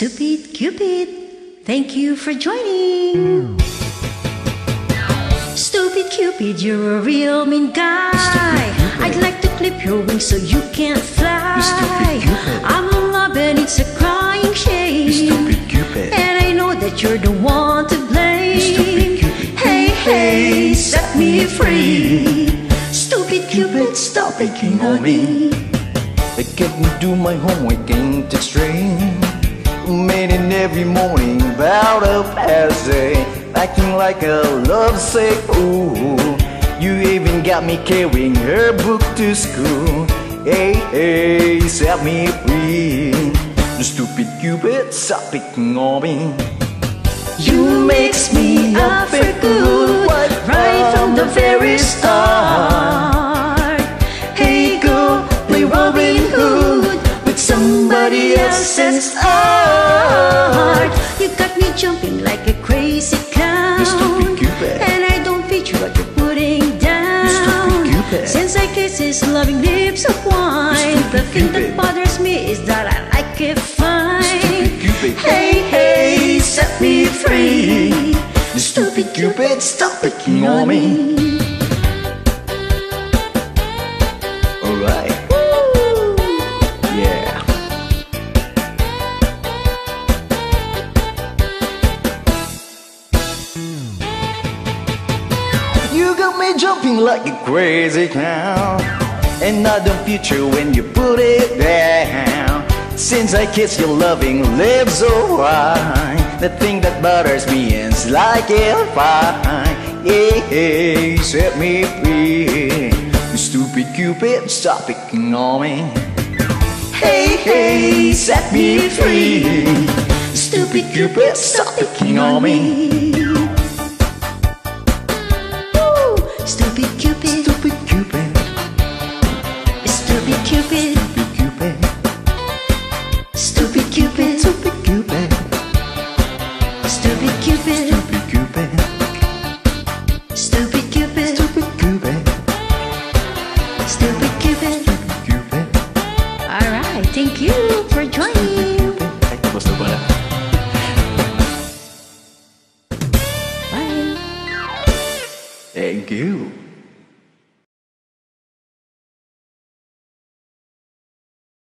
Stupid Cupid, thank you for joining. Stupid Cupid, you're a real mean guy. I'd like to clip your wings so you can't fly. Stupid Cupid. I'm in love and it's a crying shame. Stupid Cupid. And I know that you're the one to blame. Hey, hey, set me free. Stupid Cupid, stop picking on me. I can't do my homework ain't extreme Made it every morning about a passage Acting like a lovesick ooh You even got me carrying her book to school. Hey, hey, set me free. Stupid Cupid, stop picking on me. You makes me up for me jumping like a crazy clown, Stupid Cupid. and I don't fit what you're putting down. Stupid Cupid. Since I kiss his loving lips of wine, the thing that bothers me is that I like it fine. Stupid Cupid. Hey, hey, set me free. Stupid Cupid, stop picking on me got me jumping like a crazy clown. Another future when you put it down. Since I kiss your loving lips so wide The thing that bothers me is like a fire Yeah, hey, set me free. Stupid Cupid, stop picking on me Hey, hey, set me free. Stupid Cupid, stop picking on me stupid Cupid, stupid Cupid, stupid Cupid, stupid Cupid, stupid Cupid, stupid Cupid. Cupid. Alright, thank you for joining. Ay, tapos na pala. Bye. Thank you.